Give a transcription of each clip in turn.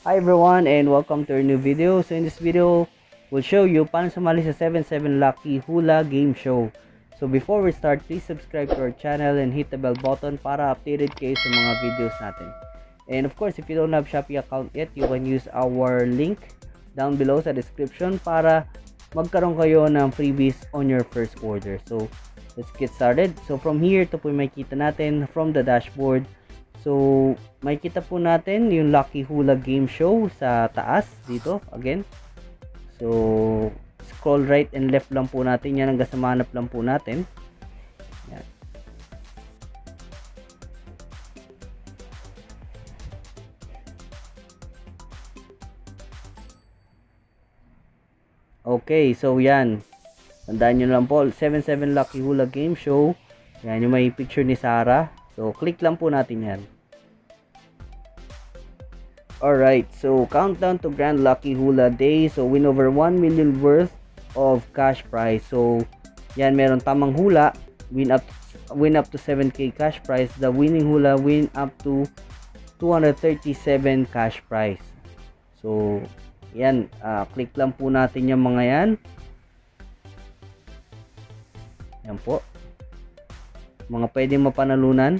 Hi everyone and welcome to our new video. So in this video, we'll show you paano sumali sa 77 Lucky Hula Game Show. So before we start, please subscribe to our channel and hit the bell button para updated kayo sa mga videos natin. And of course, if you don't have Shopee account yet, you can use our link down below sa description para magkaroon kayo ng freebies on your first order. So let's get started. So from here, ito po yung makikita natin from the dashboard. So, makikita po natin yung Lucky Hula Game Show sa taas dito again. So, scroll right and left lang po natin yan hanggang sa mahanap lang po natin. Yan. Okay, so yan. Tandaan nyo lang po, 77 Lucky Hula Game Show. Yan yung may picture ni Sarah. So, click lang po natin yan. Alright, so countdown to Grand Lucky Hula Day. So, win over 1 million worth of cash prize. So, yan, meron tamang hula. Win up win up to 7k cash prize. The winning hula win up to 237 cash prize. So, yan, uh, click lang po natin yung mga yan. Yan po. Mga pwedeng mapanalunan.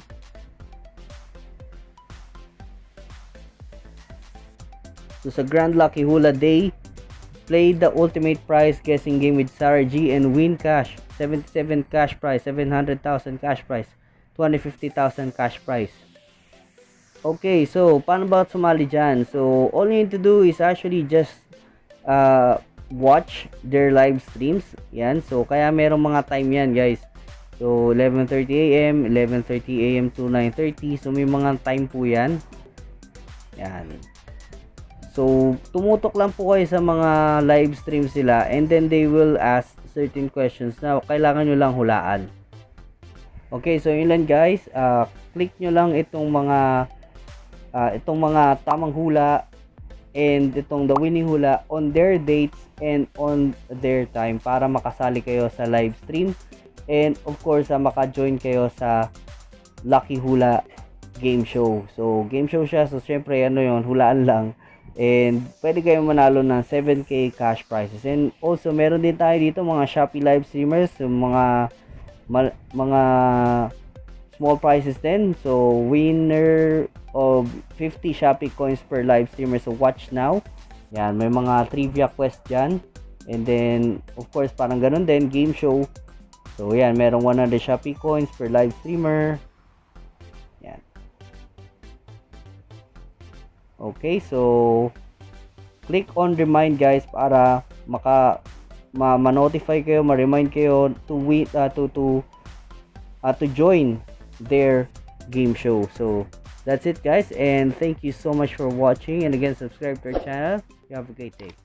So sa Grand Lucky Hula Day, play the ultimate prize guessing game with Sarah G and win cash. 77 cash prize, 700,000 cash prize, 250,000 cash prize. Okay, so paano ba sumali dyan? So all you need to do is actually just uh, watch their live streams. Yan, so kaya merong mga time yan guys. So 11:30 AM, 11:30 AM to 9:30. So may mga time po 'yan. Yan. So, tumutok lang po kayo sa mga live stream sila and then they will ask certain questions na kailangan nyo lang hulaan. Okay, so yun lang guys. Uh, click nyo lang itong mga uh, itong mga tamang hula and itong the winning hula on their dates and on their time para makasali kayo sa live stream and of course uh, maka-join kayo sa Lucky Hula game show. So, game show siya. So, syempre, ano yon hulaan lang. And pwede kayong manalo ng 7k cash prizes. And also meron din tayo dito mga Shopee live streamers, so mga mal, mga small prizes din. So winner of 50 Shopee coins per live streamer. So watch now. Yan, may mga trivia quest diyan. And then of course parang ganun din game show. So yan, merong 100 Shopee coins per live streamer. Yeah. Okay, so click on remind guys para maka ma-notify kayo, ma-remind kayo to wait uh, to to uh, to join their game show. So that's it guys and thank you so much for watching and again subscribe to our channel. You have a great day.